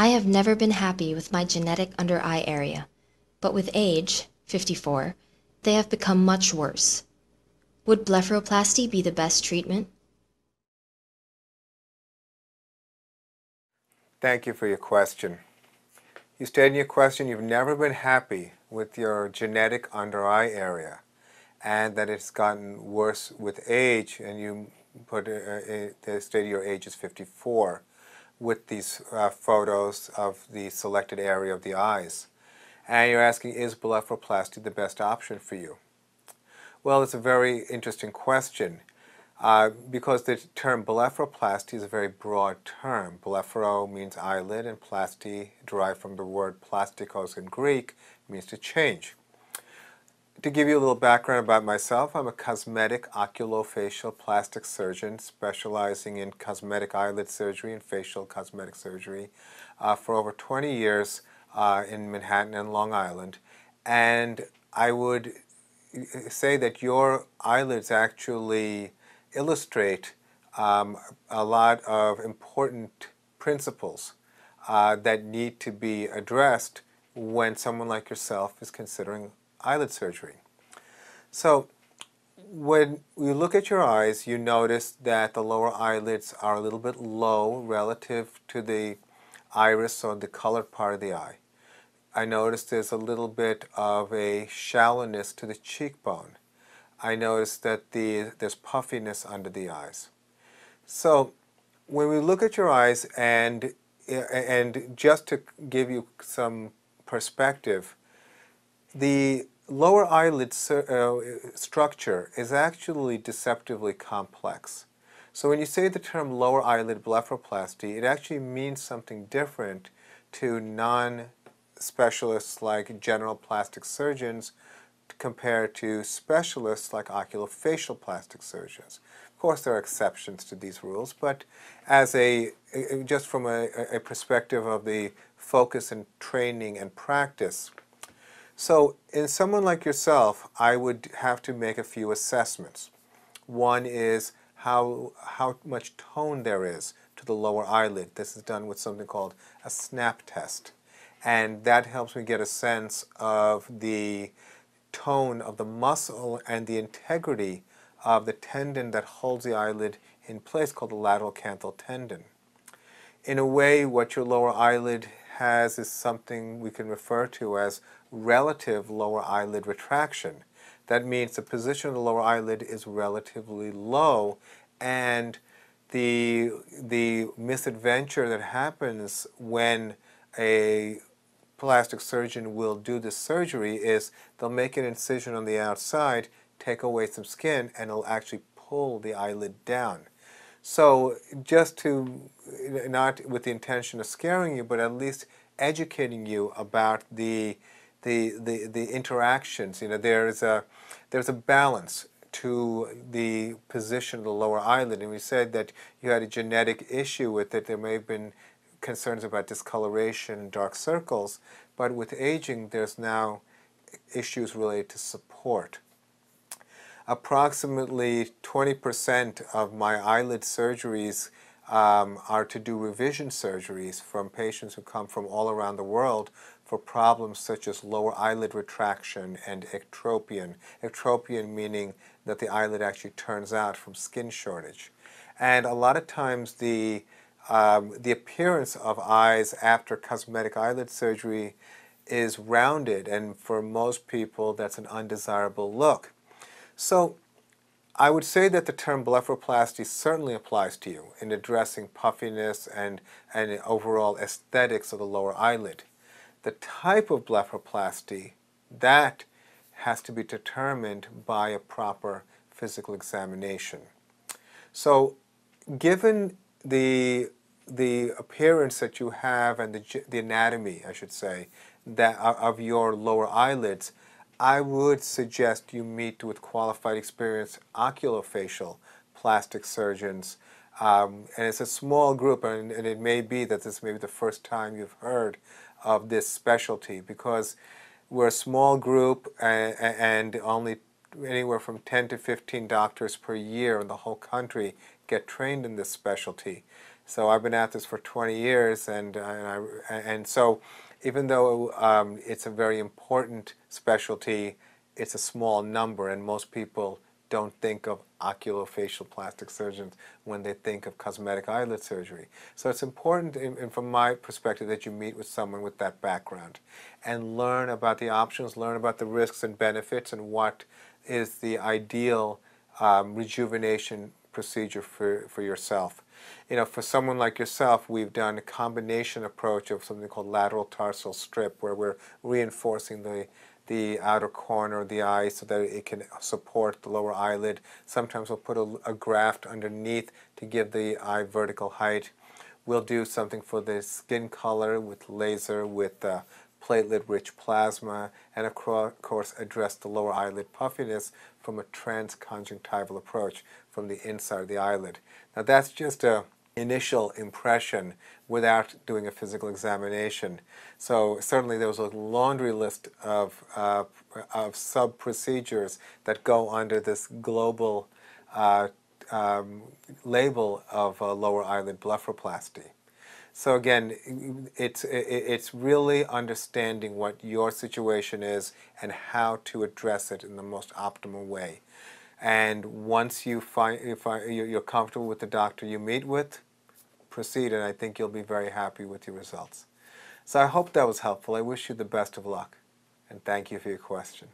I have never been happy with my genetic under eye area, but with age (54) they have become much worse. Would blepharoplasty be the best treatment? Thank you for your question. You stated in your question you've never been happy with your genetic under eye area and that it's gotten worse with age and you put uh, uh, stated your age is 54 with these uh, photos of the selected area of the eyes. And you're asking, is blepharoplasty the best option for you? Well, it's a very interesting question uh, because the term blepharoplasty is a very broad term. Blepharo means eyelid and plasty, derived from the word plastikos in Greek, means to change. To give you a little background about myself, I'm a cosmetic oculofacial plastic surgeon specializing in cosmetic eyelid surgery and facial cosmetic surgery uh, for over 20 years uh, in Manhattan and Long Island. And I would say that your eyelids actually illustrate um, a lot of important principles uh, that need to be addressed when someone like yourself is considering eyelid surgery. So when you look at your eyes, you notice that the lower eyelids are a little bit low relative to the iris or the colored part of the eye. I notice there's a little bit of a shallowness to the cheekbone. I notice that the, there's puffiness under the eyes. So when we look at your eyes and, and just to give you some perspective, the lower eyelid uh, structure is actually deceptively complex. So when you say the term lower eyelid blepharoplasty, it actually means something different to non-specialists like general plastic surgeons compared to specialists like oculofacial plastic surgeons. Of course, there are exceptions to these rules, but as a, just from a, a perspective of the focus and training and practice. So in someone like yourself, I would have to make a few assessments. One is how, how much tone there is to the lower eyelid. This is done with something called a snap test. And that helps me get a sense of the tone of the muscle and the integrity of the tendon that holds the eyelid in place called the lateral canthal tendon. In a way, what your lower eyelid has is something we can refer to as relative lower eyelid retraction. That means the position of the lower eyelid is relatively low and the, the misadventure that happens when a plastic surgeon will do the surgery is they'll make an incision on the outside, take away some skin, and it'll actually pull the eyelid down. So just to, not with the intention of scaring you, but at least educating you about the, the, the, the interactions. You know, there's a, there's a balance to the position of the lower eyelid. And we said that you had a genetic issue with it. There may have been concerns about discoloration, dark circles, but with aging there's now issues related to support. Approximately 20% of my eyelid surgeries um, are to do revision surgeries from patients who come from all around the world for problems such as lower eyelid retraction and ectropion. Ectropion meaning that the eyelid actually turns out from skin shortage. And a lot of times the um, the appearance of eyes after cosmetic eyelid surgery is rounded and for most people that's an undesirable look. So I would say that the term blepharoplasty certainly applies to you in addressing puffiness and, and overall aesthetics of the lower eyelid. The type of blepharoplasty, that has to be determined by a proper physical examination. So given the the appearance that you have and the, the anatomy, I should say, that of your lower eyelids, I would suggest you meet with qualified experienced oculofacial plastic surgeons. Um, and it's a small group, and, and, it may be that this may be the first time you've heard of this specialty because we're a small group and, and only anywhere from 10 to 15 doctors per year in the whole country get trained in this specialty. So I've been at this for 20 years, and and, I, and so even though um, it's a very important specialty, it's a small number, and most people don't think of oculofacial plastic surgeons when they think of cosmetic eyelid surgery. So it's important, in, in, from my perspective, that you meet with someone with that background and learn about the options, learn about the risks and benefits, and what is the ideal um, rejuvenation procedure for, for yourself. You know, for someone like yourself, we've done a combination approach of something called lateral tarsal strip, where we're reinforcing the the outer corner of the eye so that it can support the lower eyelid. Sometimes we'll put a, a, graft underneath to give the eye vertical height. We'll do something for the skin color with laser, with uh, platelet-rich plasma, and of course address the lower eyelid puffiness from a transconjunctival approach from the inside of the eyelid. Now that's just a initial impression without doing a physical examination. So certainly there was a laundry list of, uh, of sub-procedures that go under this global uh, um, label of uh, lower eyelid blepharoplasty. So again, it's, it's really understanding what your situation is and how to address it in the most optimal way. And once you find, find you're comfortable with the doctor you meet with, proceed, and I think you'll be very happy with your results. So I hope that was helpful. I wish you the best of luck, and thank you for your question.